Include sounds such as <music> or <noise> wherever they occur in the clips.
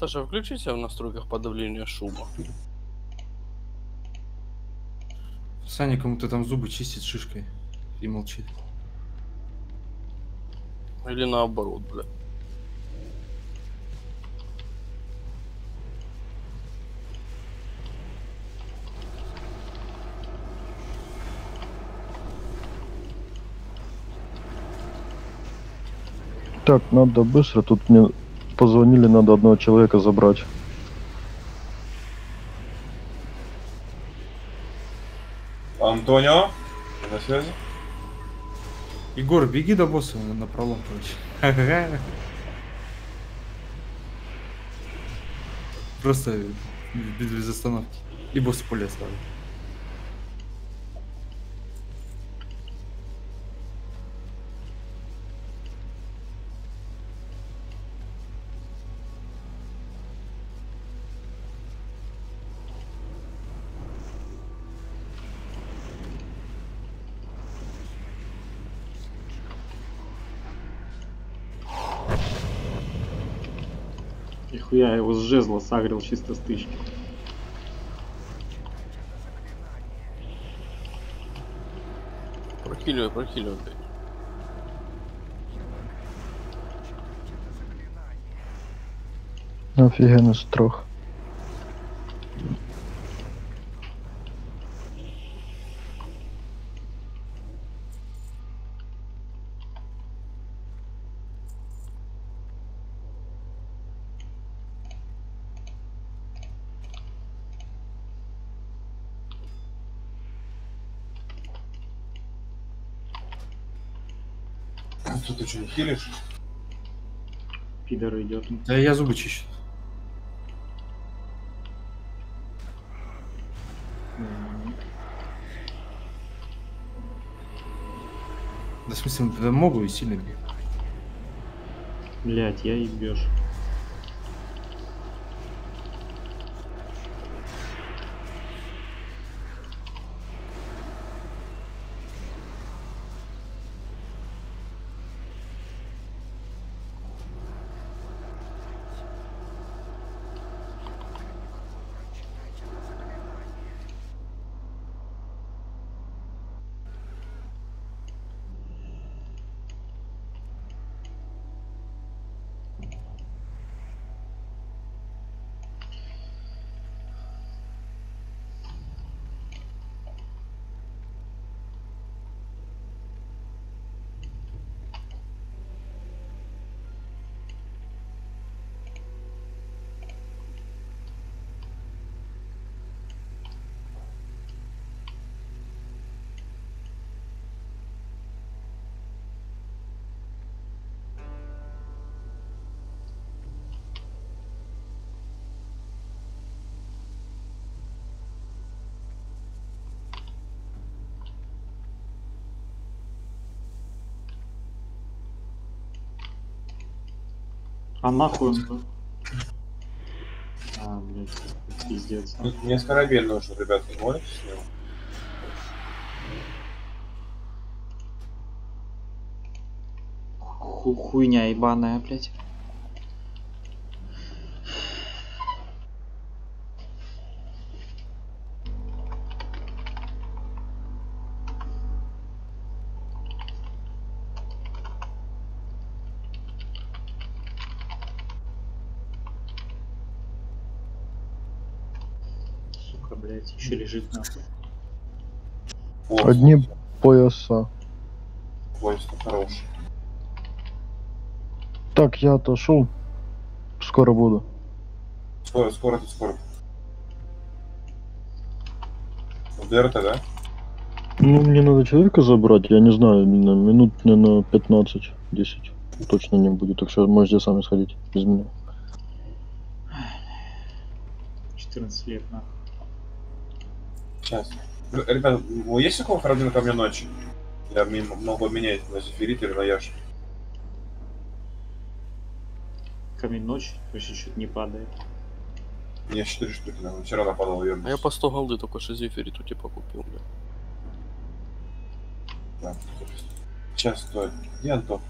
Саша, включите в настройках подавления шума. Саня кому-то там зубы чистит шишкой и молчит. Или наоборот, бля. Так, надо быстро. Тут мне позвонили, надо одного человека забрать. Антонио? На связи? Егор, беги до босса на пролом, короче. <laughs> Просто без, без остановки. И босс поле я его с жезла сагрил чисто стычки. Прохиливай, прохиливай, блядь. Офигенно строх. А Что ты что, не хилишь? Пидор идет. Да я зубы чищу. Да в смысле, да могу и сильно бью. Блять, я ебешь. А нахуй он был? А, блядь, пиздец. Ну, Мне скоробель нужен, ребят, можете с него? Ху хуйня ебаная, блядь. Блядь, еще лежит нахуй. Вот, Одни пояса. поезд хороший. Так, я отошел. Скоро буду. Скоро, скоро, ты скоро. В ДРТ, да? Ну, мне надо человека забрать, я не знаю, на минут мне на 15-10 точно не будет, так что можете сами сходить без меня. 14 лет нахуй. Сейчас. Р- Ребят, у- есть у кого хранил ко мне ночи? Я могу менять на зефирит или на яш. Камень ночи, вообще что-то не падает. Мне 4 штуки, наверное. Вчера нападал ее. А я по 100 голды только что зефирит у тебя купил, бля. Да. Сейчас, стой. Где Антон?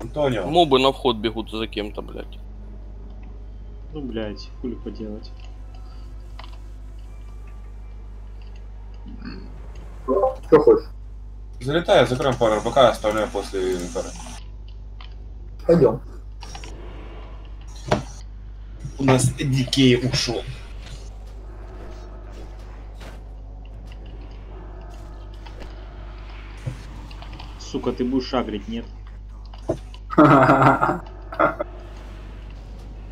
Антонио. Мобы на вход бегут за кем-то, блядь. Ну, блядь, хули поделать. Что хочешь? Залетаю, закроем пару РБК, оставляю после пары. Пойдем. У нас Дикей ушел. Сука, ты будешь шагрить, нет? <laughs>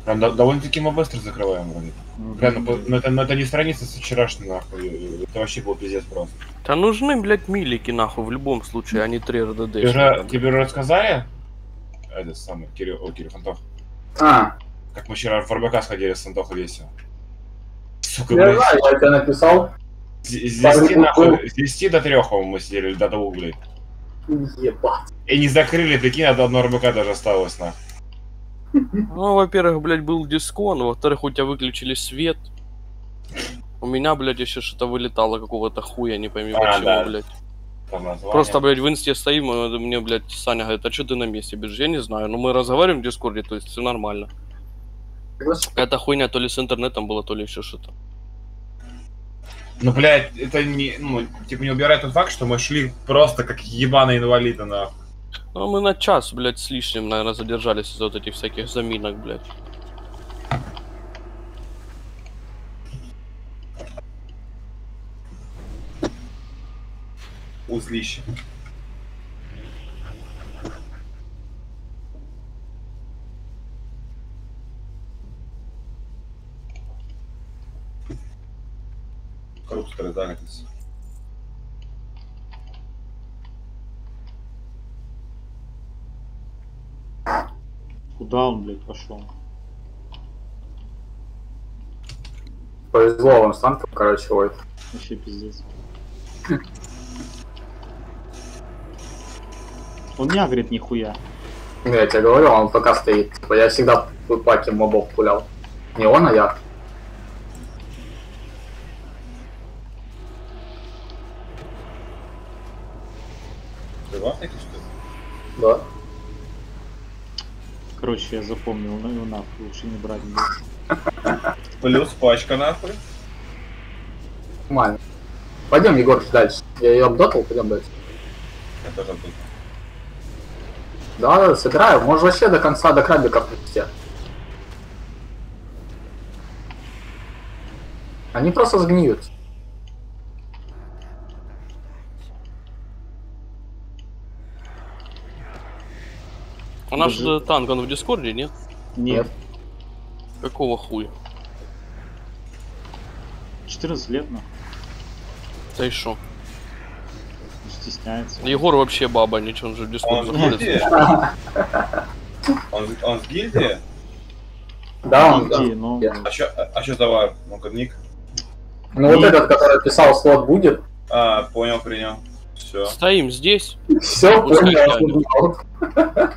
Прям до- довольно-таки мы быстро закрываем вроде. Бля, ну, по- ну это, ну это не страница с вчерашней, нахуй. Это вообще был пиздец просто. Да нужны, блядь, милики, нахуй, в любом случае, а не 3 РДД. Тебе же, тебе рассказали? Это самый, Кирилл, о, Кирилл Антох. А, Как мы вчера в РБК сходили с Антохой весело. Сука, я блядь. знаю, я тебе написал. С с 10, нахуй, с 10 до 3, по-моему, мы сидели, до двух, блядь. Ебать. И не закрыли, прикинь, а до одного РБК даже осталось, нахуй. Ну, во-первых, блядь, был дискон, во-вторых, у тебя выключили свет. У меня, блядь, еще что-то вылетало какого-то хуя, не пойми А, почему, да. блядь. Просто, блядь, в инсте стоим, и мне, блядь, Саня говорит, а что ты на месте бежишь? Я не знаю, но мы разговариваем в дискорде, то есть все нормально. Какая-то хуйня то ли с интернетом было, то ли еще что-то. Ну, блядь, это не, ну, типа не убирает тот факт, что мы шли просто как ебаные инвалиды, нахуй. Ну, мы на час, блядь, с лишним, наверное, задержались из-за вот этих всяких заминок, блядь. Узлище. Коррупторы занятость. Куда он, блядь, пошел? Повезло вам с танком, короче, ой. Вообще пиздец. Он не агрит нихуя. Ну, Я тебе говорю, он пока стоит. Типа, Я всегда в паке мобов пулял. Не он, а я. Я запомнил, ну его нахуй, лучше не брать. Плюс пачка, нахуй. Нормально. Пойдем, Егор, дальше. Я ее обдотал, пойдем дальше. Я тоже тут. Да, да, собираю. Может вообще до конца, до крабика привести. Они просто сгниют. А наш Даже- танк, он в дискорде, нет? Нет, Какого хуя? 14 лет, нахуй, Да и шо? не стесняется. Егор вообще баба, ничего, он же в дискорд Он в заходит. Он, он в гильдии? Да, он, да. Ну, Я- А чё, а, а чё товар? Ну-ка, ник. Ну вот этот, который писал слот будет. А, понял, принял. Все. Стоим здесь. Все, понял.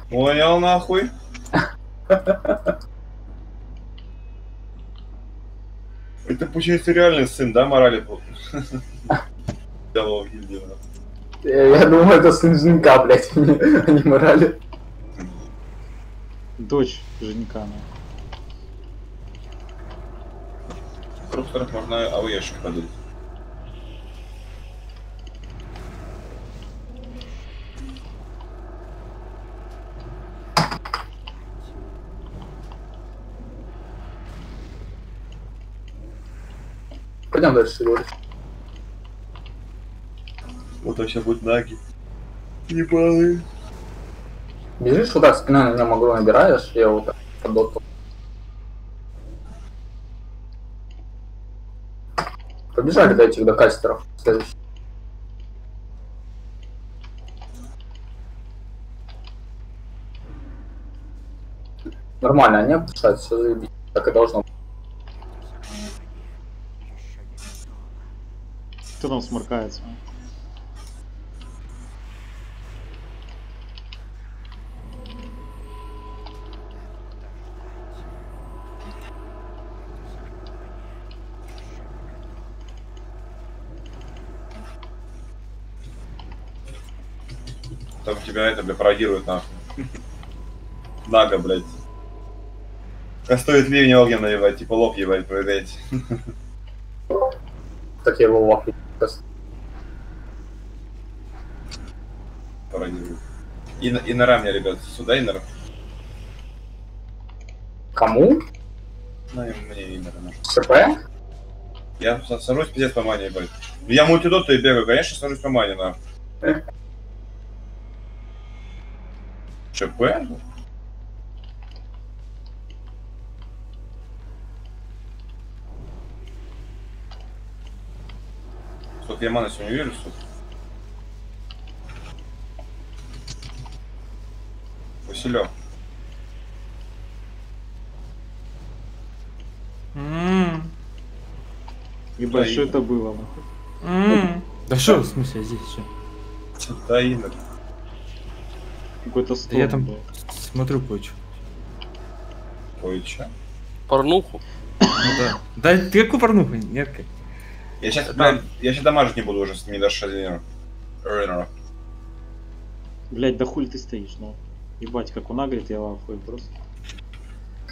Понял, нахуй. Это, получается, реальный сын, да, морали? был? Я, думаю, это сын Жинка, блядь, а не, а не морали. дочь Женька, ну. В трубках можно АВЕшки подуть. Пойдем дальше, Егор. Вот вообще будет наги. Ебаные. Бежишь так, спина на меня могу набираешь, я вот так подотал. Побежали до этих до кастеров. Следующий. Нормально, они обдышать, все заебись. Так и должно быть. Кто там сморкается? Там тебя это, бля, пародирует нахуй. Нага, блядь. А стоит ливень огнем наливать, типа лоб ебать, проверять. Так я его лапу. Пародирую. И, на- и нора мне, ребят, сюда и нора. Кому? Ну, и мне и нора. СП? Я са- сажусь пиздец по мане, ебать. Я мультидоту и бегаю, конечно, сажусь по мане, на. ЧП? Я маны сегодня верю, сука? Василек. М, Ебать, Да, что и- это было, м. Да что, в смысле, здесь все. Да, инок. Какой-то Да я там был. смотрю кое-что. Чё? Порнуху. Ну да. Да ты какую порнуху? Нет, как. Я сейчас, блядь, я сейчас дамажить не буду уже, не дашь один Рейнера. Блять, да хуй ты стоишь, ну. Ебать, как он агрит, я в ахуе просто.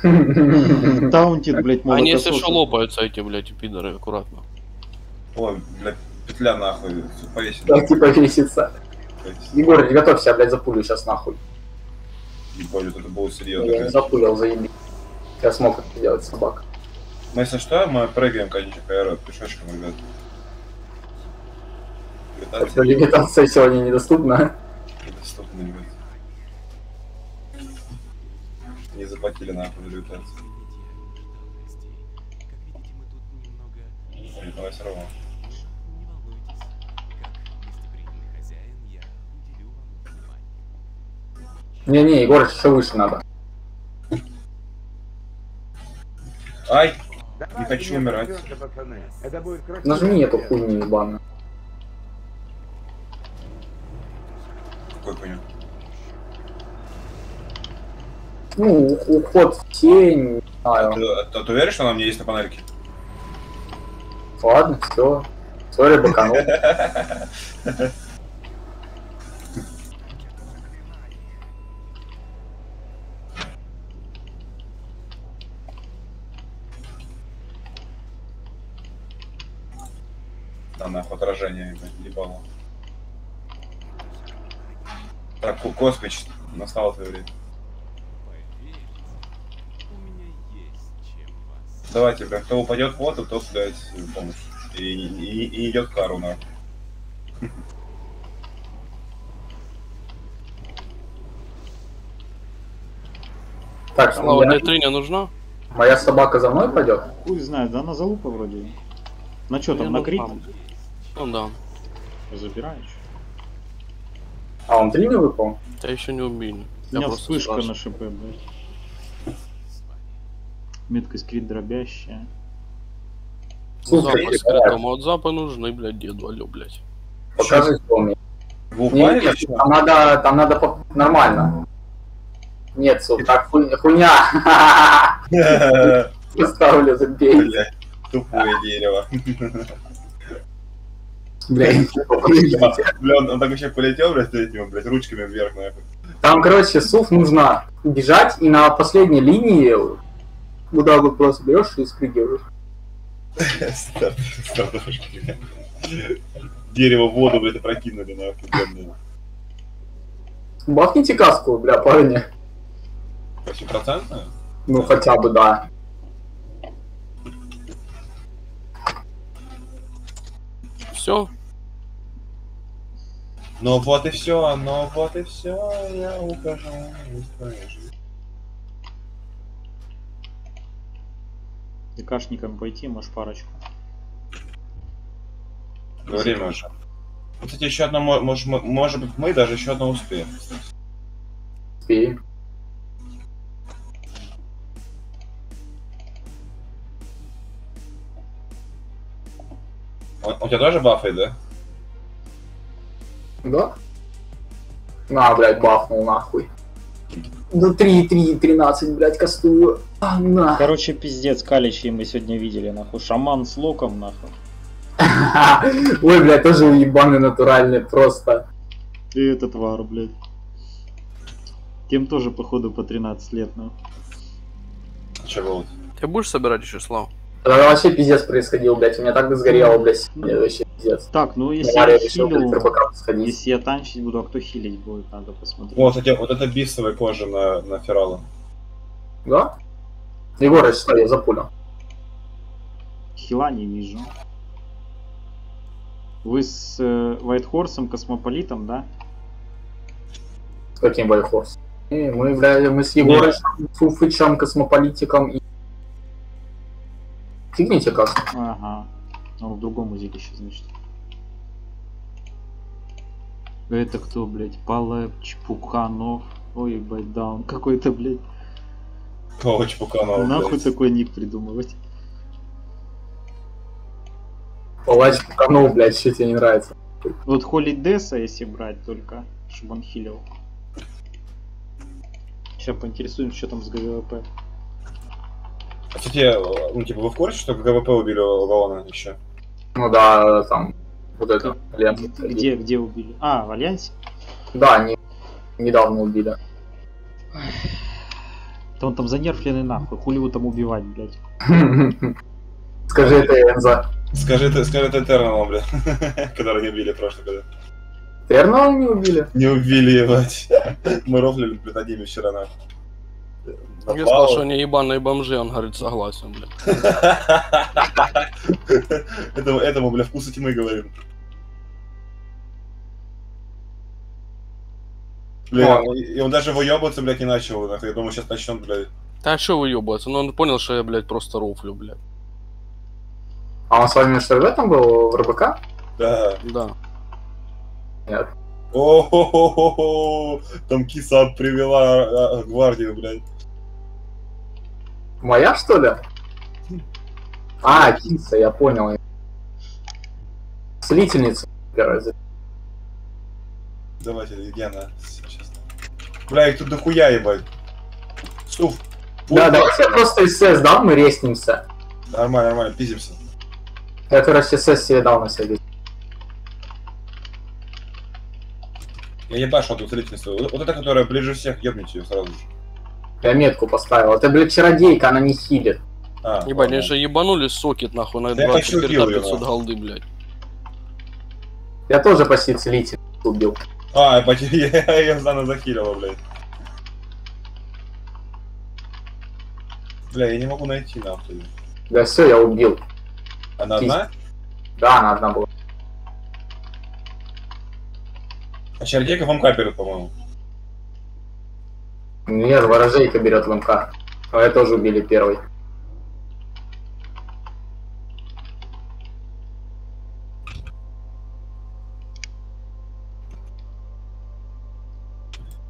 <laughs> Таунтит, блять, Они, если что, лопаются эти, блядь, пидоры, аккуратно. Ой, блядь, петля нахуй, повесить. Так типа весится. Егор, готовься, блядь, запулю сейчас нахуй. Не понял, это было Я серьезно. не запулил, заеби. Я смог это делать, собака. Ну, если что, мы прыгаем, конечно, аэро пешочком, ребят. Так что левитация сегодня недоступна. Недоступно, ребят. Не заплатили нахуй за левитацию. Давай все равно. Не-не, Егор, еще выше надо. Ай! Не хочу умирать. Нажми эту хуйню ебаную. Какой понял? Ну, уход в тень, не А знаю. ты, а ты уверен, что она у меня есть на панельке? Ладно, все. Сори, баканул. <laughs> Нахуй отражение, ебало. Так, Космич, настало твое время. Давайте, блядь, кто упадет в воду, тот, блядь, помощь. И, и, и идет кару, нахуй. <laughs> Так, Слава, тебе трыня нужна? моя собака за мной пойдет? Хуй знает, да на залупа вроде. На что там, на крит? Ну да. Забираешь? А он три не выпал? Тебя еще не убили. У Я меня просто вспышка спрашиваю. на ШП, блядь. Меткость крит дробящая. Слушай, Запы давай, скрытому от запа нужны, блядь, деду, алё, блядь. покажи, что у меня. Там надо, там надо по- нормально. Нет, сука, так хуй- хуйня. <laughs> Ставлю, забей. Блядь, тупое дерево. <laughs> <laughs> <laughs> Блядь. Бля, он, он так вообще полетел, блядь, этими, блядь, ручками вверх, нахуй. Там, короче, суф нужно бежать и на последней линии куда бы просто берешь и спрыгиваешь. <laughs> Дерево в воду, блядь, опрокинули, нахуй. Бахните каску, бля, парни. 8%? Ну, хотя бы, да. Все? Ну вот и все, ну вот и все, я ухожу из твоей жизни. ДКшникам пойти, может парочку. Время уже. Кстати, еще одно, мо- может, мы- может быть, мы даже еще одно успеем. Успеем. У тебя тоже бафы, да? Да? На, блядь, бафнул нахуй. Да 3, 3, 13, блядь, кастую. А, на. Короче, пиздец, каличи мы сегодня видели, нахуй. Шаман с локом, нахуй. <laughs> Ой, блядь, тоже ебаный натуральный, просто. И этот вар, блядь. Тем тоже, походу, по 13 лет, нахуй. Че было? Ты будешь собирать еще славу? Тогда вообще пиздец происходил, блядь. У меня так бы сгорело, блядь. Это вообще пиздец. Так, ну если Мария я решил, блядь, хилю, если я танчить буду, а кто хилить будет, надо посмотреть. Вот, кстати, вот это бисовая кожа на, на Ферала. Да? Егорыч, стой, я запулю. Хила не вижу. Вы с э, Вайтхорсом, Космополитом, да? С каким Вайхорс? И мы, блядь, мы с Егорычем, Фуфычем, Космополитиком и... Фигните как. Ага. Он в другом узилище, значит. Это кто, блядь? Палеп, Чпуканов. Ой, ебать, да, он какой-то, блядь. Кого Чпуканова, Нахуй блядь. такой ник придумывать. Палач Пуканов, блядь, что тебе не нравится? Вот Холли Десса, если брать только, чтобы он хилил. Сейчас поинтересуемся, что там с ГВП. Кстати, ну, типа, вы в курсе, что ГВП убили Лаона еще? Ну да, там, вот это, лента. Где, где убили? А, в Альянсе? Да, они недавно убили. Да он там занерфленный нахуй, хули его там убивать, блядь. <laughs> Скажи это, Энза. Скажи это, скажи это Этерналом, бля. <laughs> Который не убили в прошлом году. Тернова не убили? Не убили, ебать. Мы рофлили, блядь, над ними вчера, на. Я сказал, что они ебаные бомжи, он говорит, согласен, блядь. <laughs> Этому, этому, бля, вкуса тьмы говорим. Бля, и он даже выебываться, блядь, не начал, нахуй. Я думаю, сейчас начнет, блядь. Да что выебываться? Ну он понял, что я, блядь, просто рофлю, блядь. А он с вами что, в этом был, в РБК? Да. Да. Нет. О-хо-хо-хо-хо! Там киса привела а, гвардию, блядь. Моя, что ли? А, Киса, я понял. За- Давайте, Легена. Сейчас. Бля, их тут дохуя, ебать. Суф. Да, давайте просто СС дам, мы реснимся. Нормально, нормально, пиздимся. Я, короче, СС себе дал на себе. Я ебашу эту целительницу. Вот вот эта, которая ближе всех, ебните ее сразу же. Я метку поставил. Это, блядь, чародейка, она не хилит. А, Ебать, они же ебанули сокет, нахуй, на Да я 20 хочу перта хил 500 его. голды, блядь. Я тоже почти целитель убил. А, ебать, я ее <laughs> заново захилила, блядь. Бля, я не могу найти, нахуй. Да все, я убил. Она одна? Да, она одна была. А чародейка в МК берет, Нет, ворожейка берет в МК. А я тоже убили первый.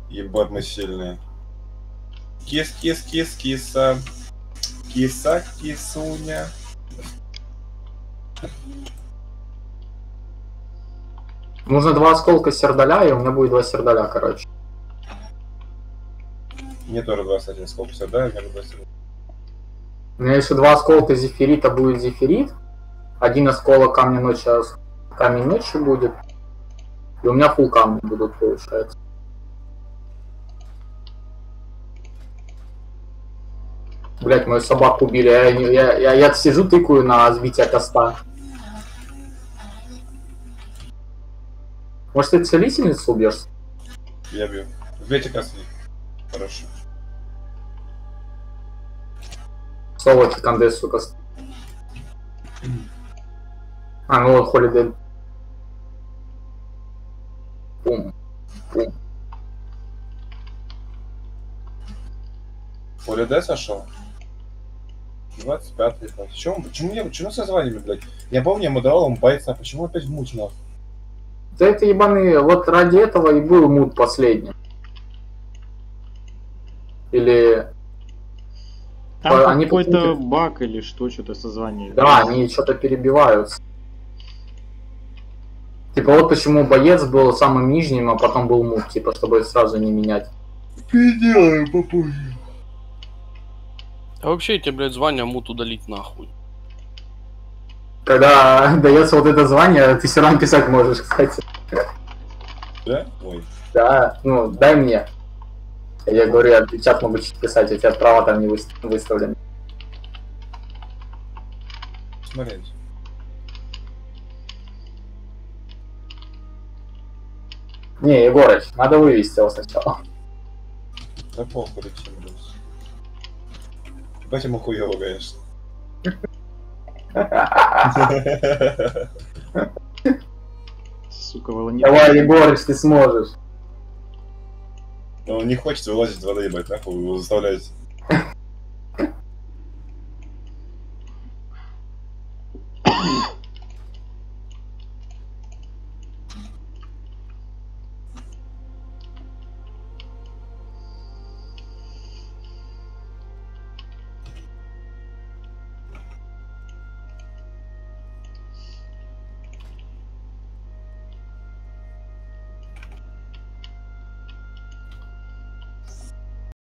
Ебать, мы сильные. Кис, кис, кис, киса. Киса, кисуня. Нужно два осколка сердаля, и у меня будет два сердаля, короче. Мне тоже два, кстати, сколько все, да? Я люблю всё. У меня еще два осколка зефирита будет зефирит. Один осколок камня ночи, а камень ночи будет. И у меня фул камни будут, получается. Блять, мою собаку убили. Я, я, я, я сижу, тыкаю на сбитие коста. Может, ты целительницу убьешь? Я бью. Сбейте косни. Хорошо. Соло Кандесу кост. А, ну вот Холидей. Пум. Холидей сошел? 25 й Почему, почему, я, почему со званиями, блядь? Я помню, я ему давал ему бойца, почему опять муть, нахуй? Да это ебаные, вот ради этого и был мут последний. Или... Там А, они какой-то почему-то- баг или что, что-то созвание. Да, они что-то перебиваются. Типа вот почему боец был самым нижним, а потом был мут, типа, чтобы сразу не менять. Переделаю попозже. А вообще эти, блядь, звания мут удалить нахуй. Когда <laughs> дается вот это звание, ты все равно писать можешь, кстати. Да? Ой. Да, ну, дай мне. Я говорю, я чат могу писать, у тебя права там не выставлены. Смотреть. Не, Егорыч, надо вывести его сначала. Да похуй, чем плюс. Ебать ему хуёво, конечно. Сука, Волонет. Давай, Егорыч, ты сможешь. Он не хочет вылазить из воды, ебать, нахуй, его заставляете.